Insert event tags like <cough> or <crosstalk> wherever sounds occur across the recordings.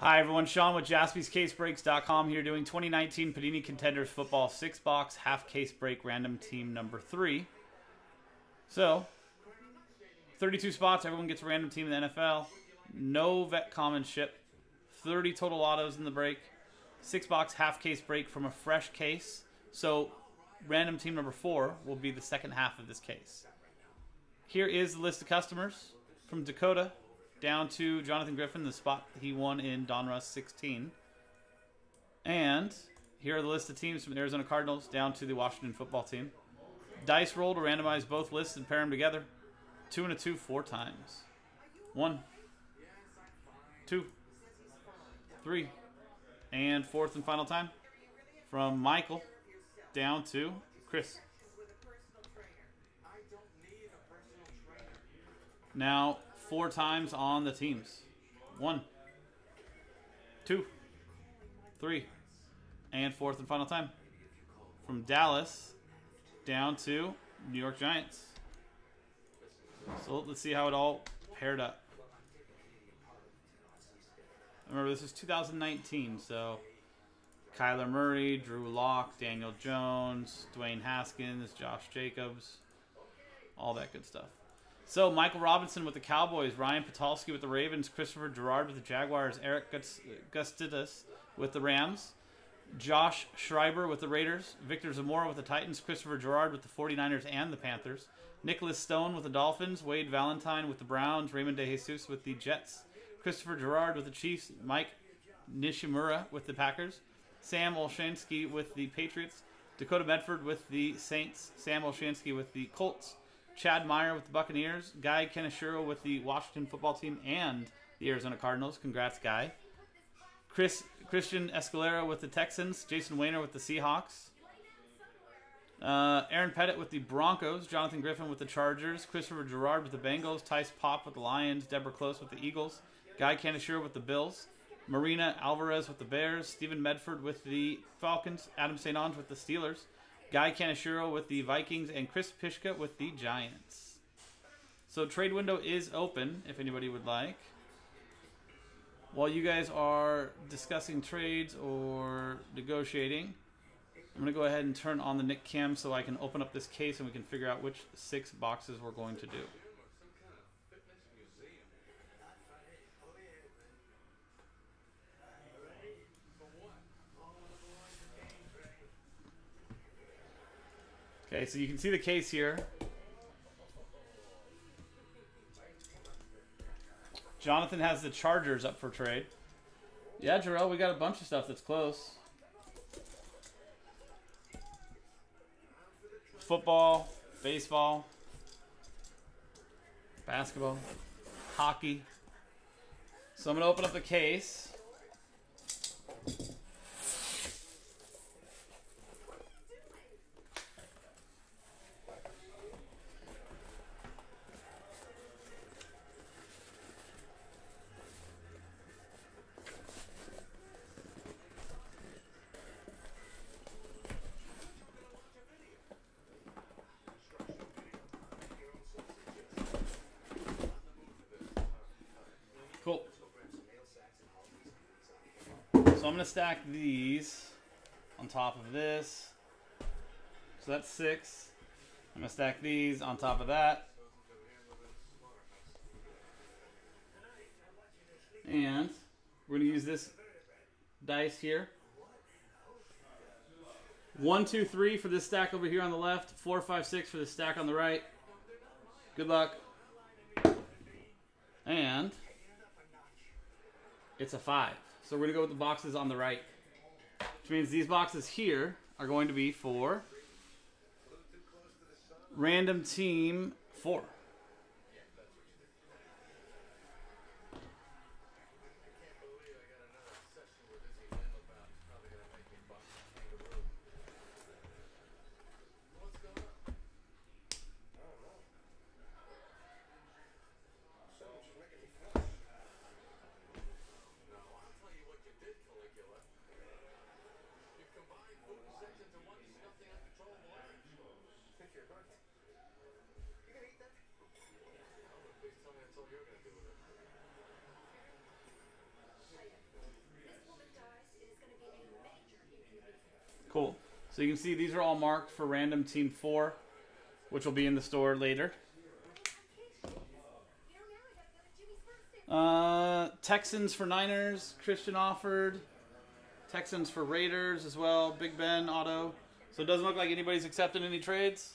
Hi, everyone. Sean with jaspyscasebreaks.com here doing 2019 Panini Contenders Football 6 box half case break random team number 3. So, 32 spots. Everyone gets a random team in the NFL. No vet common ship. 30 total autos in the break. 6 box half case break from a fresh case. So, random team number 4 will be the second half of this case. Here is the list of customers from Dakota down to Jonathan Griffin, the spot he won in Donruss 16. And here are the list of teams from the Arizona Cardinals down to the Washington football team. Dice roll to randomize both lists and pair them together. Two and a two, four times. One, two, three, and fourth and final time from Michael down to Chris. Now, four times on the teams. One, two, three, and fourth and final time. From Dallas down to New York Giants. So let's see how it all paired up. Remember, this is 2019, so Kyler Murray, Drew Lock, Daniel Jones, Dwayne Haskins, Josh Jacobs, all that good stuff. So Michael Robinson with the Cowboys, Ryan Patulski with the Ravens, Christopher Gerard with the Jaguars, Eric Gustidis with the Rams, Josh Schreiber with the Raiders, Victor Zamora with the Titans, Christopher Gerard with the 49ers and the Panthers, Nicholas Stone with the Dolphins, Wade Valentine with the Browns, Raymond DeJesus with the Jets, Christopher Gerard with the Chiefs, Mike Nishimura with the Packers, Sam Olshansky with the Patriots, Dakota Medford with the Saints, Sam Olshansky with the Colts, Chad Meyer with the Buccaneers, Guy Kanashiro with the Washington football team and the Arizona Cardinals. Congrats, Guy. Chris Christian Escalera with the Texans, Jason Wayner with the Seahawks, uh, Aaron Pettit with the Broncos, Jonathan Griffin with the Chargers, Christopher Gerard with the Bengals, Tice Pop with the Lions, Deborah Close with the Eagles, Guy Kanashiro with the Bills, Marina Alvarez with the Bears, Stephen Medford with the Falcons, Adam St. Ange with the Steelers, Guy Kanashiro with the Vikings, and Chris Pishka with the Giants. So trade window is open if anybody would like. While you guys are discussing trades or negotiating, I'm going to go ahead and turn on the Nick Cam so I can open up this case and we can figure out which six boxes we're going to do. Okay, so you can see the case here. Jonathan has the Chargers up for trade. Yeah, Jarrell, we got a bunch of stuff that's close. Football, baseball, basketball, hockey. So I'm going to open up the case. Cool. So I'm going to stack these on top of this. So that's six. I'm going to stack these on top of that. And we're going to use this dice here. One, two, three for this stack over here on the left. Four, five, six for the stack on the right. Good luck. And it's a five. So we're going to go with the boxes on the right. Which means these boxes here are going to be for random team four. So you can see these are all marked for random team four, which will be in the store later. Uh, Texans for Niners, Christian offered. Texans for Raiders as well, Big Ben auto. So it doesn't look like anybody's accepting any trades.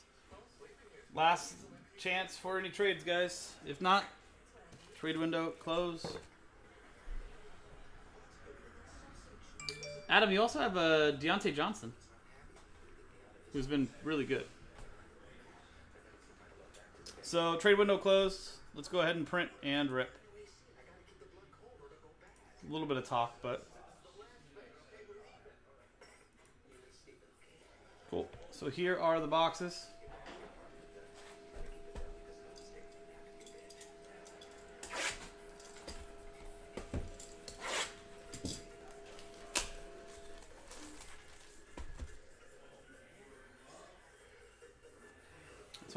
Last chance for any trades, guys. If not, trade window close. Adam, you also have a uh, Diontae Johnson, who's been really good. So trade window closed. Let's go ahead and print and rip. A little bit of talk, but cool. So here are the boxes.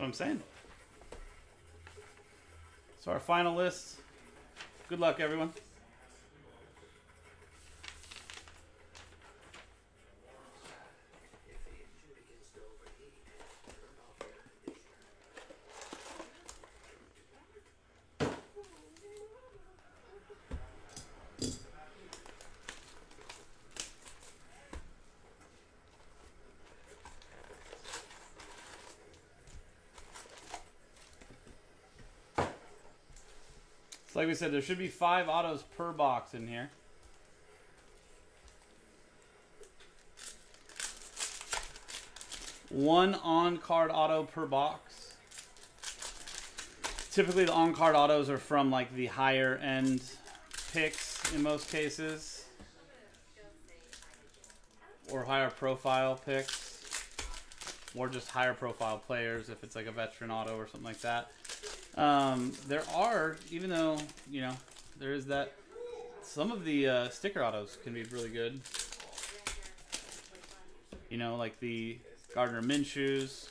I'm saying. So our final list. Good luck, everyone. Like we said, there should be five autos per box in here. One on-card auto per box. Typically the on-card autos are from like the higher end picks in most cases. Or higher profile picks. Or just higher profile players if it's like a veteran auto or something like that. Um, there are, even though, you know, there is that, some of the uh, sticker autos can be really good. You know, like the Gardner Minshew's,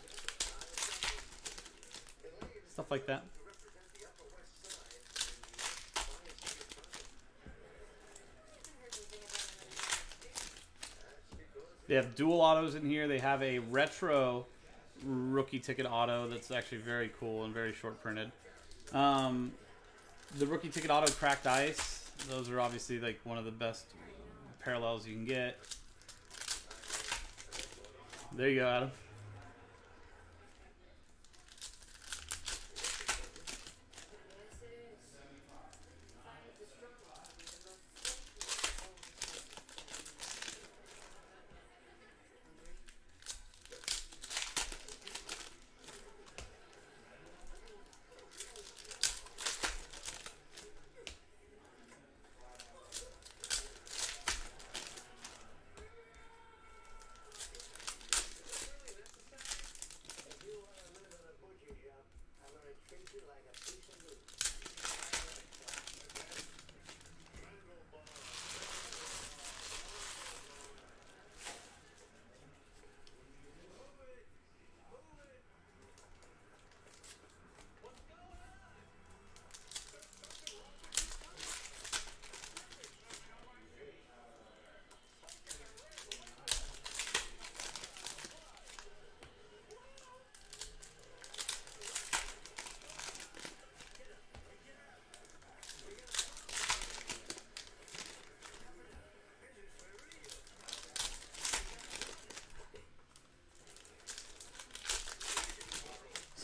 stuff like that. They have dual autos in here. They have a retro rookie ticket auto that's actually very cool and very short printed. Um, the rookie ticket auto cracked ice. Those are obviously like one of the best parallels you can get. There you go, Adam.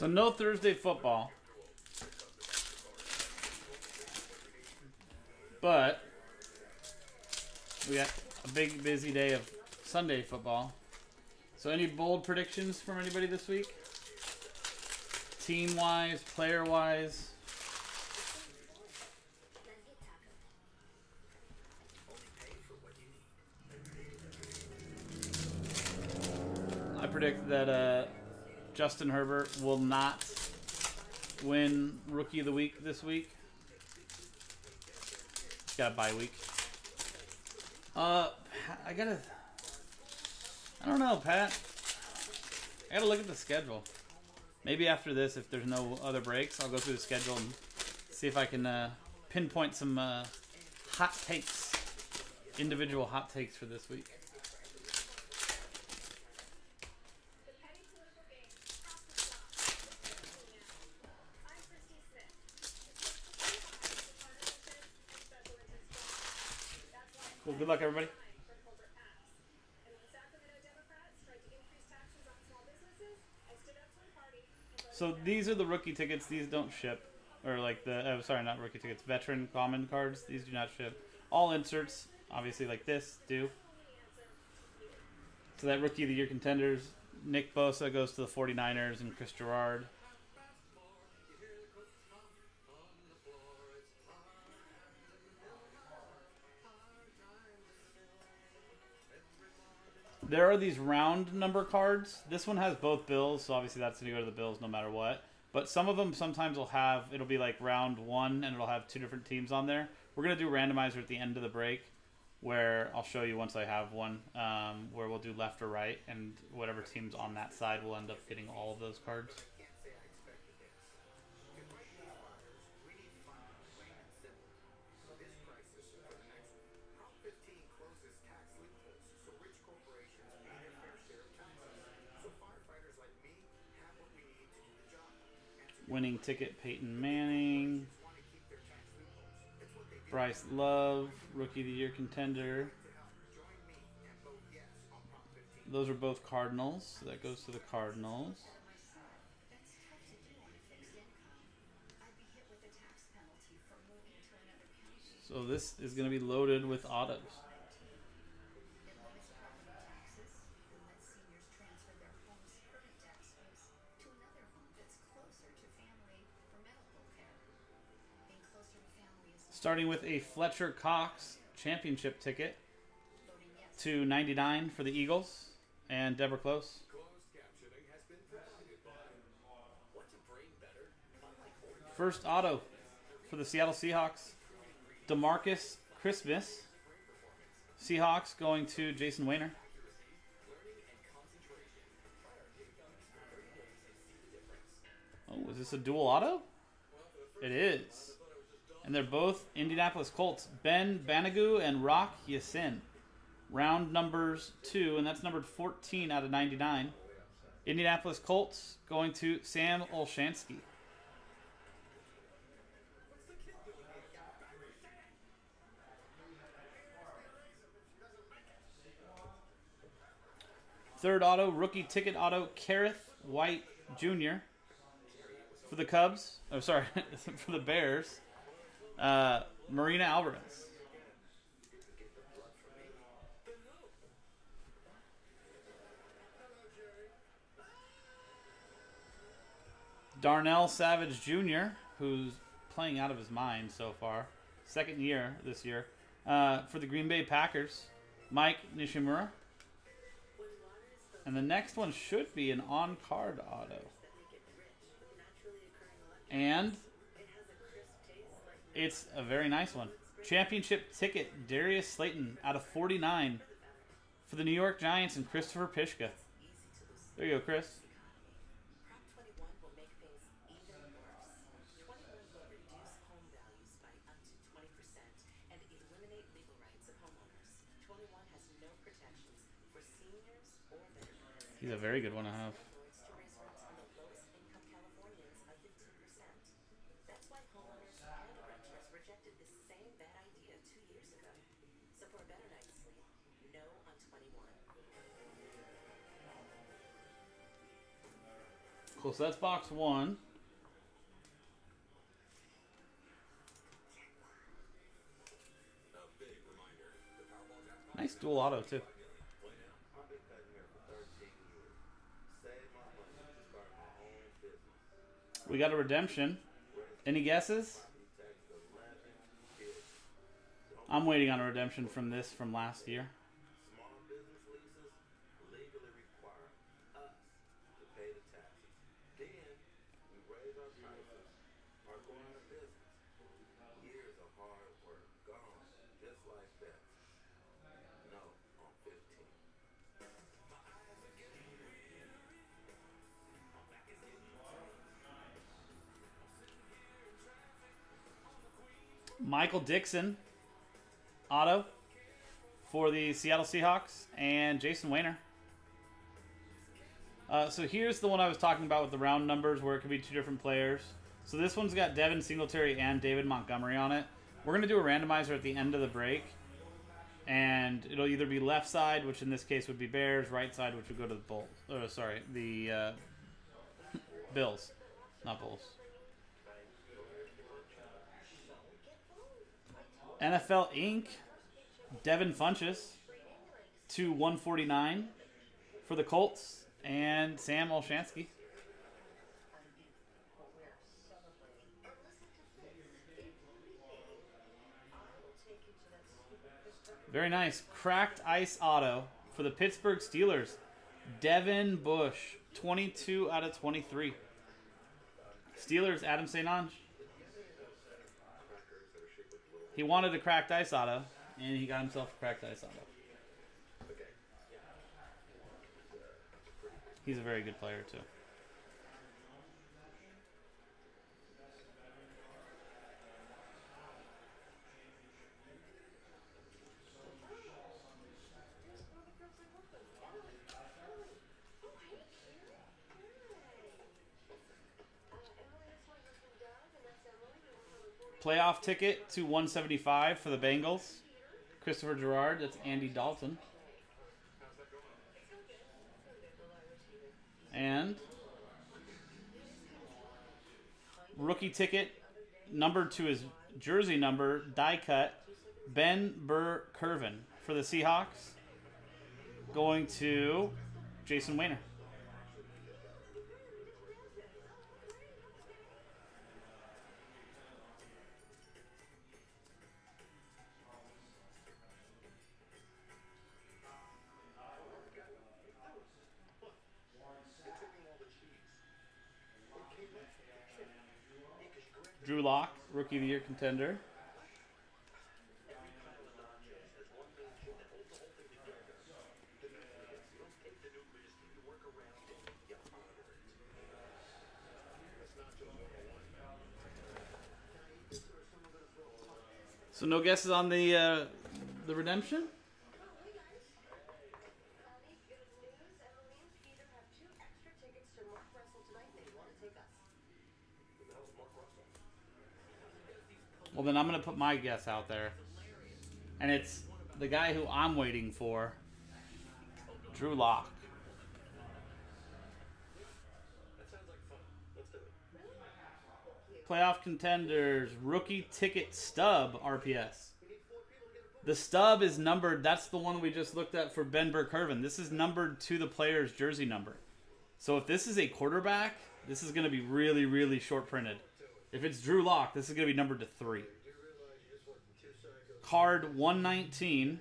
So no Thursday football. But we got a big busy day of Sunday football. So any bold predictions from anybody this week? Team wise, player wise? I predict that uh, Justin Herbert will not win Rookie of the Week this week. He's got a bye week. Uh, I gotta. I don't know, Pat. I gotta look at the schedule. Maybe after this, if there's no other breaks, I'll go through the schedule and see if I can uh, pinpoint some uh, hot takes, individual hot takes for this week. Good luck, everybody. So these are the rookie tickets. These don't ship, or like the uh, sorry, not rookie tickets. Veteran common cards. These do not ship. All inserts, obviously, like this do. So that rookie of the year contenders, Nick Bosa goes to the 49ers and Chris Gerard. There are these round number cards. This one has both bills, so obviously that's going to go to the bills no matter what. But some of them sometimes will have, it'll be like round one and it'll have two different teams on there. We're going to do randomizer at the end of the break where I'll show you once I have one, um, where we'll do left or right, and whatever team's on that side will end up getting all of those cards. Ticket Peyton Manning. Bryce Love, Rookie of the Year contender. Those are both Cardinals. So that goes to the Cardinals. So this is going to be loaded with autos. Starting with a Fletcher Cox championship ticket to 99 for the Eagles and Deborah Close. First auto for the Seattle Seahawks, Demarcus Christmas. Seahawks going to Jason Wayner. Oh, is this a dual auto? It is. And they're both Indianapolis Colts. Ben Banogu and Rock Ya-Sin. Round numbers two, and that's numbered 14 out of 99. Indianapolis Colts going to Sam Olshansky. Third auto, rookie ticket auto, Kerrith Whyte Jr. for the Cubs. Oh, sorry, <laughs> for the Bears. Uh, Marina Alvarez. Darnell Savage Jr., who's playing out of his mind so far. Second year this year. Uh, for the Green Bay Packers, Mike Nishimura. And the next one should be an on card auto. And it's a very nice one. Championship ticket, Darius Slayton out of 49 for the New York Giants and Christopher Pishka. There you go, Chris. He's a very good one to have. Cool, so that's box one. Nice dual auto, too. We got a redemption. Any guesses? I'm waiting on a redemption from this from last year. Michael Dixon, auto for the Seattle Seahawks, and Jason Wayner. Uh, so here's the one I was talking about with the round numbers where it could be two different players. So this one's got Devin Singletary and David Montgomery on it. We're going to do a randomizer at the end of the break. and it'll either be left side, which in this case would be Bears, right side, which would go to the Bulls. Oh, sorry, the uh, <laughs> Bills, not Bulls. NFL Inc. Devin Funchess to 149 for the Colts and Sam Olshansky. Very nice. Cracked ice auto for the Pittsburgh Steelers. Devin Bush, 22 out of 23. Steelers, Adam St. Ange. He wanted a cracked ice auto, and he got himself a cracked ice auto. He's a very good player, too. Playoff ticket to 175 for the Bengals. Christopher Gerard. That's Andy Dalton. And rookie ticket number to his jersey number, die cut, Ben Burr Curvin for the Seahawks. Going to Jason Wayner. Rookie of the Year contender. So no guesses on the uh, the redemption. Well, then I'm going to put my guess out there. And it's the guy who I'm waiting for Drew Lock. Playoff contenders, rookie ticket stub RPS. The stub is numbered. That's the one we just looked at for Ben Burr-Kirven. This is numbered to the player's jersey number. So if this is a quarterback, this is going to be really, really short printed. If it's Drew Lock, this is going to be numbered to three. Card 119.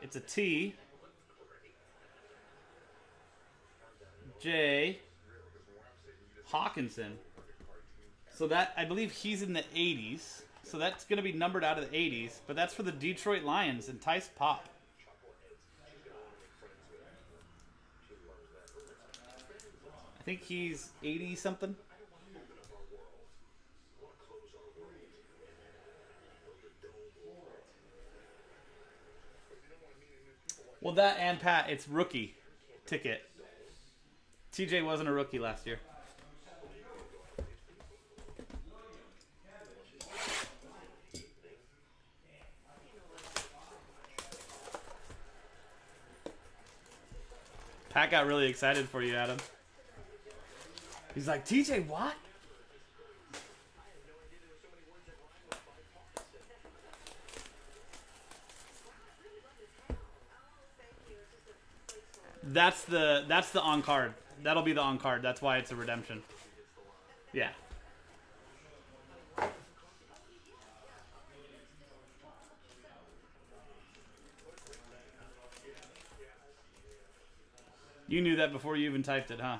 It's a T. J. Hockenson. So that I believe he's in the 80s. So that's going to be numbered out of the 80s, but that's for the Detroit Lions and Tice Pop. I think he's 80 something. Well, that and Pat, it's rookie ticket. TJ wasn't a rookie last year. Pat got really excited for you, Adam. He's like, TJ, what? That's the that's the on card. That'll be the on card. That's why it's a redemption. Yeah. You knew that before you even typed it, huh?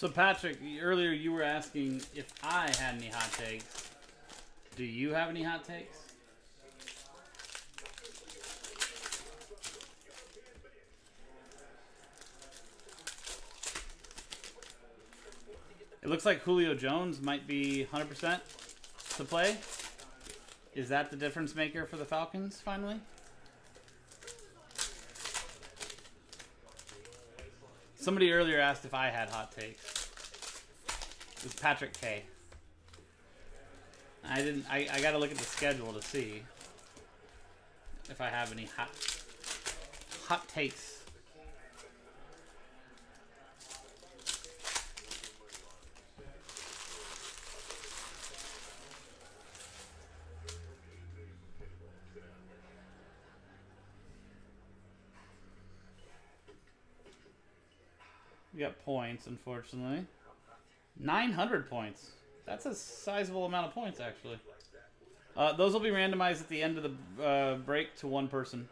So Patrick, earlier you were asking if I had any hot takes. Do you have any hot takes? It looks like Julio Jones might be 100% to play. Is that the difference maker for the Falcons finally? Somebody earlier asked if I had hot takes. It was Patrick K. I didn't. I, I got to look at the schedule to see if I have any hot hot takes. Got points, unfortunately. 900 points. That's a sizable amount of points, actually. Uh, those will be randomized at the end of the uh, break to one person.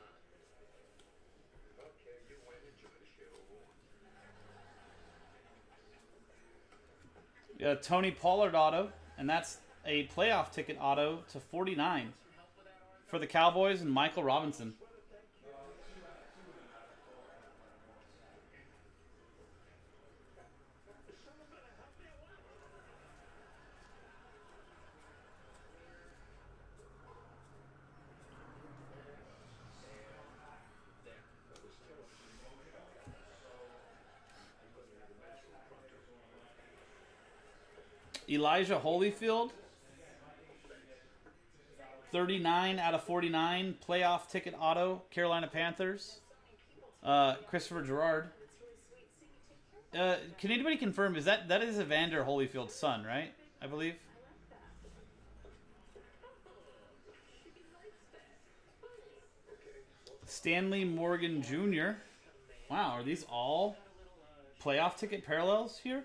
Tony Pollard auto, and that's a playoff ticket auto to 49 for the Cowboys and Michael Robinson. Elijah Holyfield. 39 out of 49 playoff ticket auto Carolina Panthers. Uh, Christopher Gerard. Uh, can anybody confirm is that that is Evander Holyfield's son, right? I believe. Stanley Morgan Jr. Wow, are these all playoff ticket parallels here?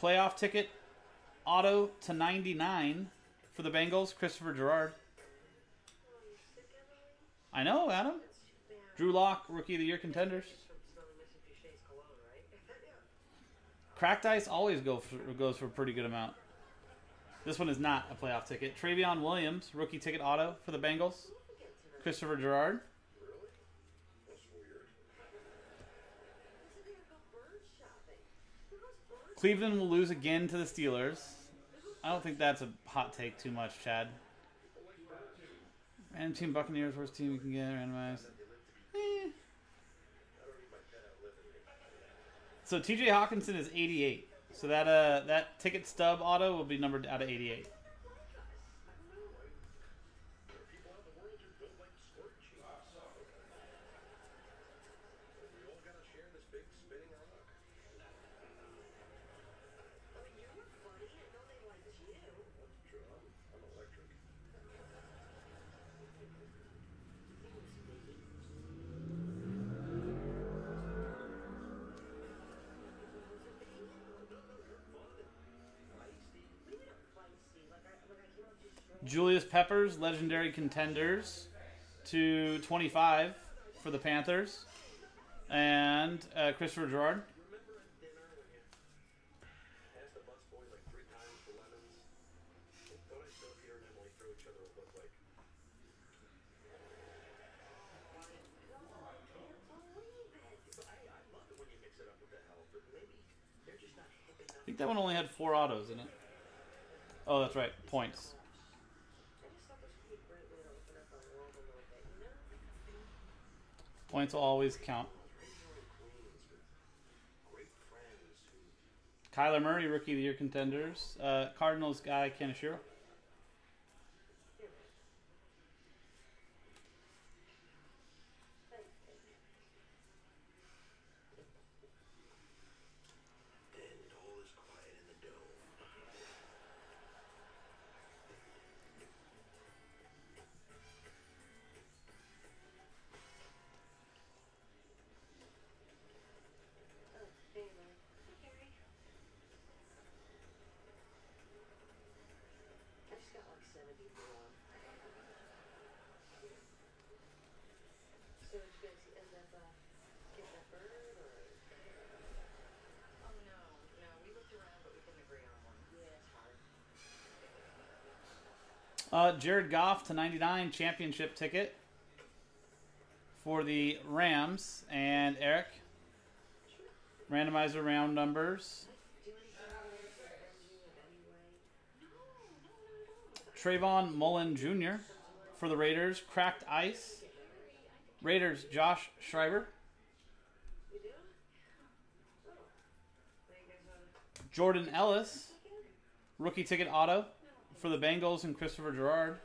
Playoff ticket auto to 99 for the Bengals, Christopher Gerard. I know, Adam. Drew Lock, Rookie of the Year contenders. Cracked Ice always go for, goes for a pretty good amount. This one is not a playoff ticket. Trayveon Williams, rookie ticket auto for the Bengals. Christopher Gerard. Cleveland will lose again to the Steelers. I don't think that's a hot take too much, Chad. Random team Buccaneers, worst team you can get randomized. Eh. So TJ Hockenson is 88. So that uh that ticket stub auto will be numbered out of 88. Julius Peppers, legendary contenders, to 25 for the Panthers. And uh, Christopher Gerard. I think that one only had four autos in it. Oh, that's right. Points. Points will always count. Kyler Murray, Rookie of the Year contenders. Uh, Cardinals guy, Kanashiro. Uh, Jared Goff to 99 championship ticket for the Rams. And Eric, randomizer round numbers. Trayvon Mullen Jr. for the Raiders. Cracked ice. Raiders, Josh Schreiber. Jordan Ellis, rookie ticket auto for the Bengals and Christopher Gerard.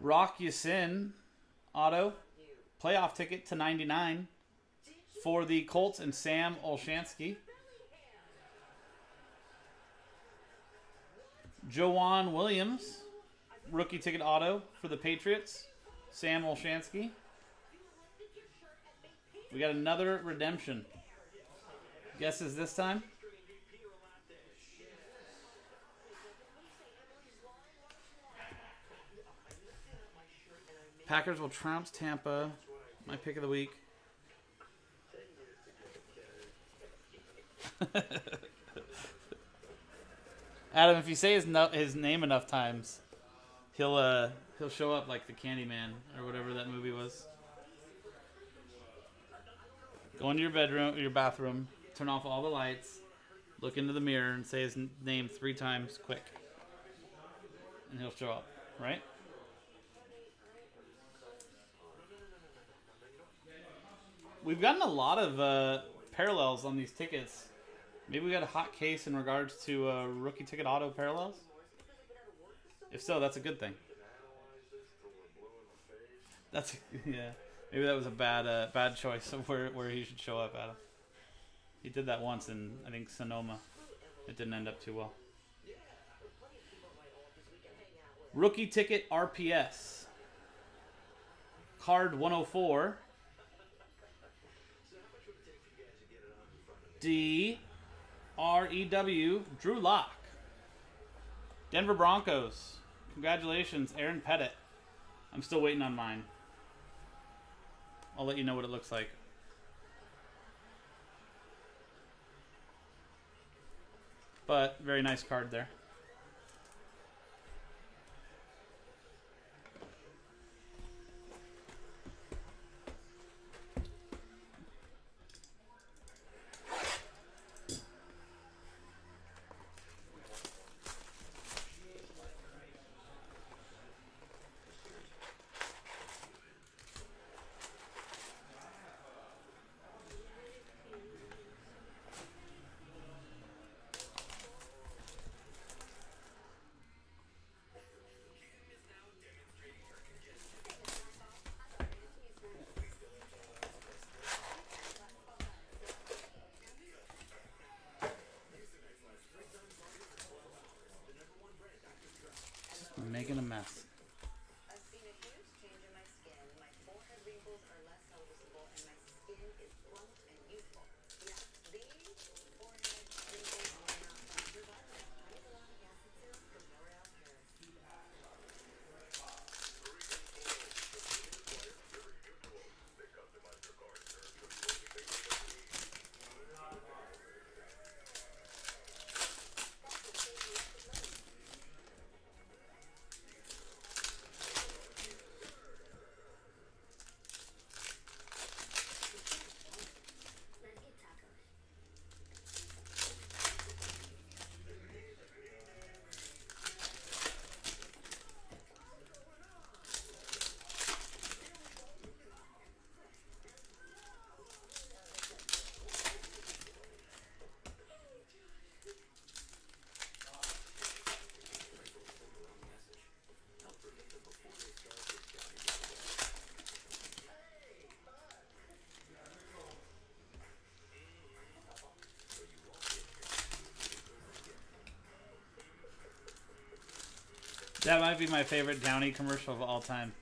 Rock Ya-Sin, auto, playoff ticket to 99 for the Colts and Sam Olshansky. Joejuan Williams, rookie ticket auto for the Patriots, Sam Olshansky. We got another redemption. Guesses this time? Packers will trounce Tampa. My pick of the week. <laughs> Adam, if you say his no, his name enough times, he'll uh he'll show up like the Candyman or whatever that movie was. Go into your bedroom, your bathroom, turn off all the lights, look into the mirror, and say his name three times quick, and he'll show up. Right? We've gotten a lot of uh, parallels on these tickets. Maybe we got a hot case in regards to uh, rookie ticket auto parallels. If so, that's a good thing. That's <laughs> yeah. Maybe that was a bad uh, bad choice of where where he should show up, Adam. He did that once in I think Sonoma. It didn't end up too well. Rookie ticket RPS. Card 104. D R E W Drew Lock. Denver Broncos. Congratulations, Aaron Pettit. I'm still waiting on mine. I'll let you know what it looks like. But very nice card there. That might be my favorite Downy commercial of all time.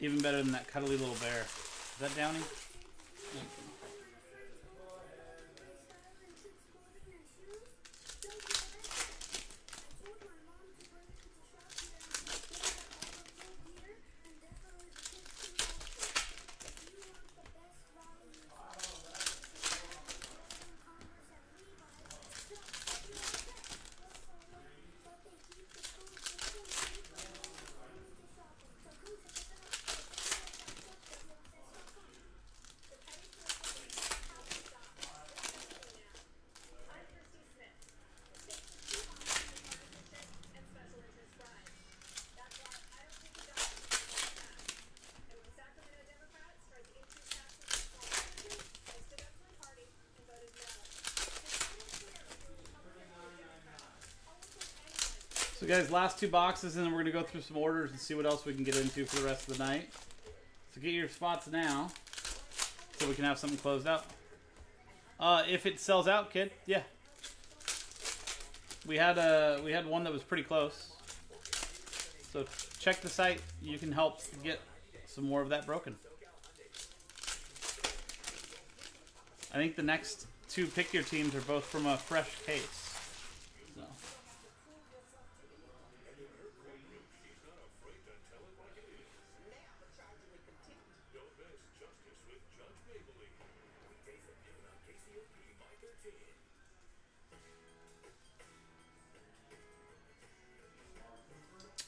Even better than that cuddly little bear. Is that Downy? So, guys, last two boxes, and then we're going to go through some orders and see what else we can get into for the rest of the night. So, get your spots now so we can have something closed out. Uh, if it sells out, kid, yeah. We had a we had one that was pretty close. So check the site. You can help get some more of that broken. I think the next two pick your teams are both from a fresh case.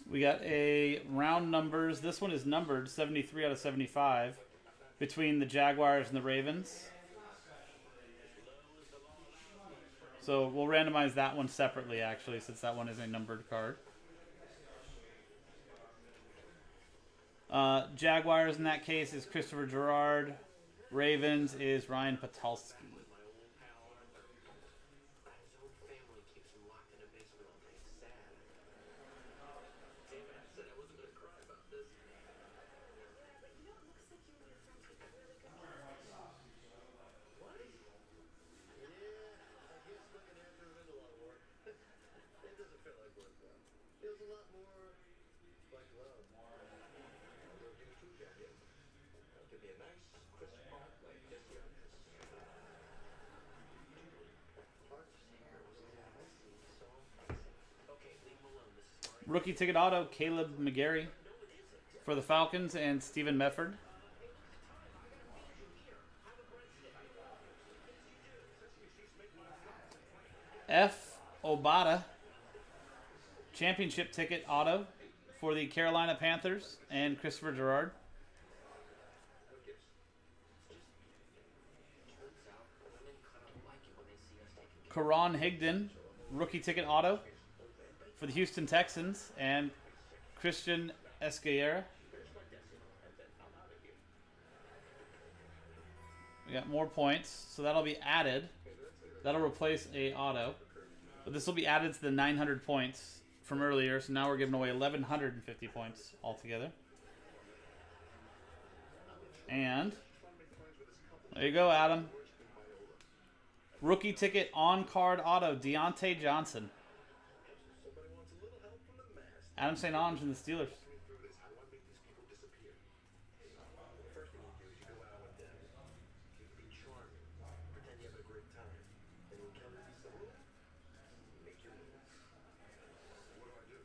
We got a round numbers. This one is numbered 73 out of 75 between the Jaguars and the Ravens. So we'll randomize that one separately, actually, since that one is a numbered card. Uh, Jaguars in that case is Christopher Gerard. Ravens is Ryan Patalski. family keeps him locked in a basement all day. Sad. David said I wasn't gonna cry about this. What? Yeah, I guess looking after him is a lot of work. it doesn't feel like work though. Feels a lot more like love. Love you too, Daddy. Give me a nice, crisp part like this here. Park's hair was classy, so Okay, leave him alone. This is Mario. Rookie ticket auto, Kaleb McGary for the Falcons and Stephen Mefford. F. Obata, championship ticket auto for the Carolina Panthers and Christopher Gerard. Karan Higdon, rookie ticket auto for the Houston Texans and Christian Escayera. We got more points, so that'll be added. That'll replace a auto, but this will be added to the 900 points from earlier. So now we're giving away 1150 points altogether. And there you go, Adam. Rookie ticket on card auto, Diontae Johnson. Somebody wants a little help from the master. Adam St. Ange and the Steelers. I had to remind you he was even a rookie in this and with them. You be charming. Pretend you have a great time. And when Kelly be solo, make your moves. What do I do?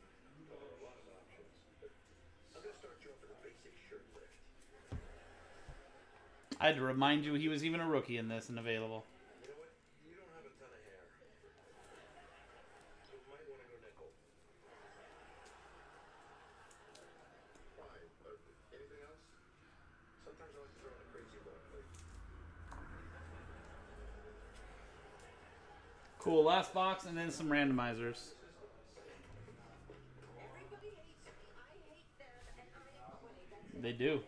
Well, there are a lot of options. I'm gonna start you off with a basic shirt lift. I had to remind you he was even a rookie in this and available. You know what? You don't have a ton of hair. So you might want to go nickel. Fine. Uh, anything else? Sometimes I like to throw in a crazy one, but Cool. Last box and then some randomizers. Everybody hates me. I hate them, and I am winning. That's it. They do.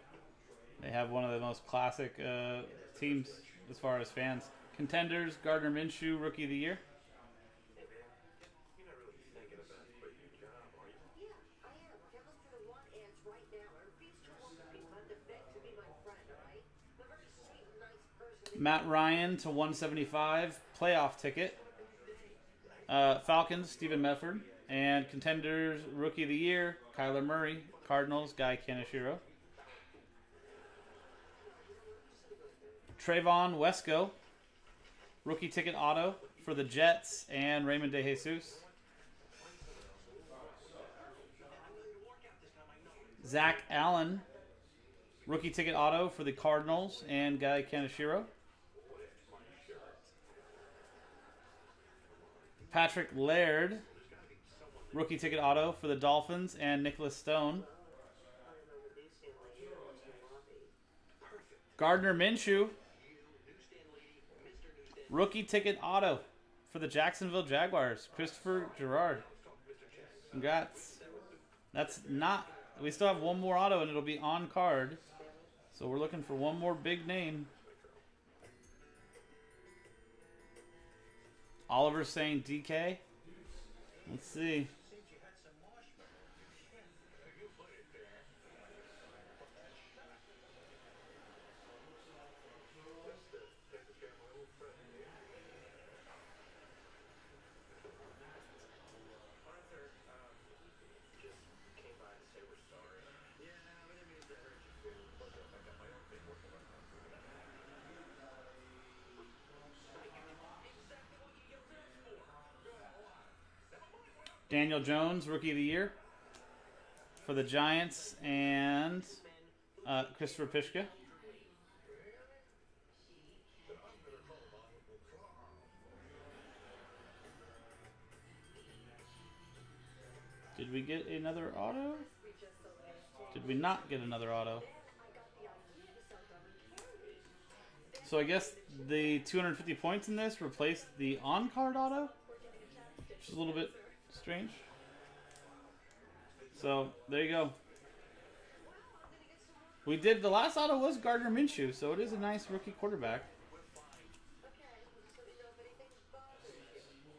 They have one of the most classic uh, teams as far as fans. Contenders, Gardner Minshew, Rookie of the Year. you're not really thinking about quitting your job, are you? Yeah, I am. Can't look for the want ads right now. I refuse to work with people. I have to beg to be my friend, all right? I'm a very sweet and nice person. Matt Ryan to 175, playoff ticket. Uh, Falcons, Stephen Mefford. And contenders, Rookie of the Year, Kyler Murray. Cardinals, Guy Kanashiro. Trevon Wesco, rookie ticket auto for the Jets and Raymond De Jesus. Zach Allen, rookie ticket auto for the Cardinals and Guy Kanashiro. Patrick Laird, rookie ticket auto for the Dolphins and Nicholas Stone. Gardner Minshew, rookie ticket auto for the Jacksonville Jaguars. Christopher Gerard. Congrats. That's not. We still have one more auto and it'll be on card. So we're looking for one more big name. Oliver's saying DK. Let's see. Daniel Jones, Rookie of the Year for the Giants, and uh, Christopher Pishka. Did we get another auto? Did we not get another auto? So I guess the 250 points in this replaced the on-card auto, which is a little bit strange. So there you go. We did the last auto was Gardner Minshew, so it is a nice rookie quarterback.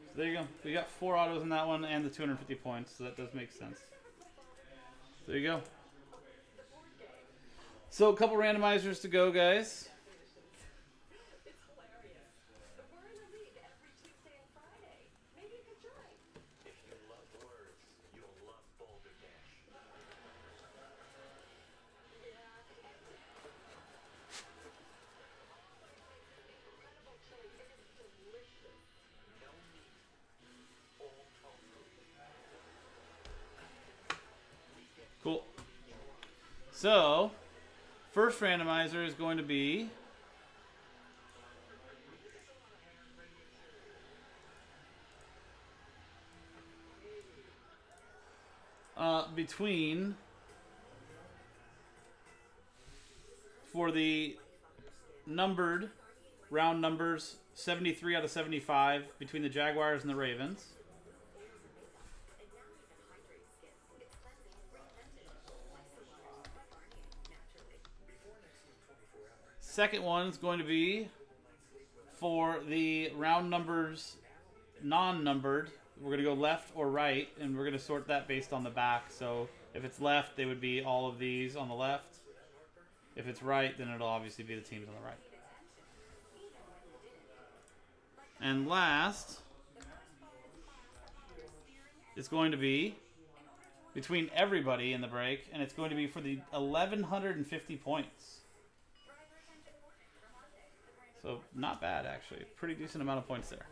So there you go. We got four autos in that one and the 250 points, so that does make sense. There you go. So a couple randomizers to go, guys. So, first randomizer is going to be uh, between for the numbered round numbers 73 out of 75 between the Jaguars and the Ravens. Second one is going to be for the round numbers, non-numbered. We're going to go left or right, and we're going to sort that based on the back. So if it's left, they would be all of these on the left. If it's right, then it'll obviously be the teams on the right. And last is going to be between everybody in the break, and it's going to be for the 1,150 points. So not bad actually. Pretty decent amount of points there.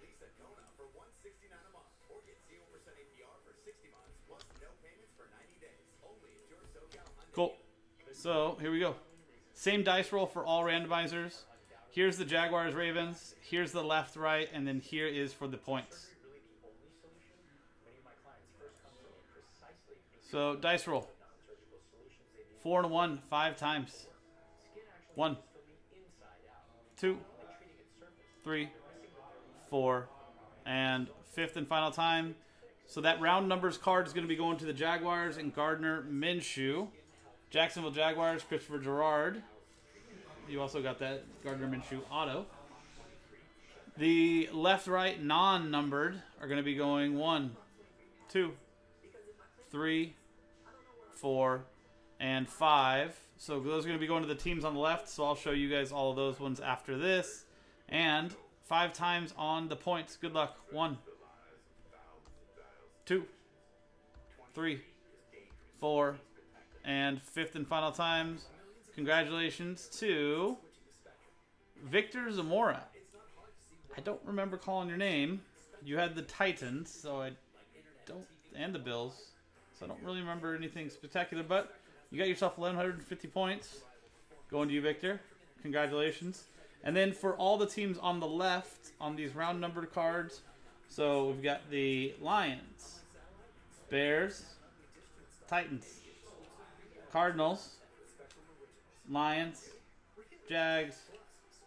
Lisa Kona for 169 a month or get 0% APR for 60 months plus no payments for 90 days. Only at your SoCal Hyundai. Cool. So here we go. Same dice roll for all randomizers. Here's the Jaguars Ravens. Here's the left right, and then here is for the points. So dice roll. Four and one, five times. One, needs to be inside out. Two, three, four, and fifth and final time. So that round numbers card is going to be going to the Jaguars and Gardner Minshew. Jacksonville Jaguars, Christopher Gerard. You also got that Gardner Minshew auto. The left right non numbered are going to be going one, two, three, four, and five. So those are going to be going to the teams on the left. So I'll show you guys all of those ones after this. And five times on the points. Good luck. One, two, three, four, and fifth and final times. Congratulations to Victor Zamora. I don't remember calling your name. You had the Titans, so I don't, and the Bills. So I don't really remember anything spectacular, but you got yourself 1,150 points. Going to you, Victor. Congratulations. And then for all the teams on the left on these round numbered cards, so we've got the Lions, Bears, Titans, Cardinals, Lions, Jags,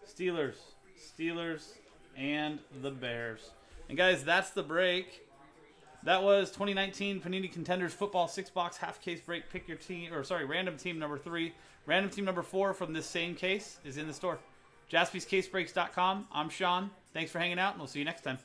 Steelers, Steelers, and the Bears. And guys, that's the break. That was 2019 Panini Contenders Football Six Box Half Case Break. Pick your team, or sorry, random team number three. Random team number four from this same case is in the store. JaspysCaseBreaks.com. I'm Sean. Thanks for hanging out, and we'll see you next time.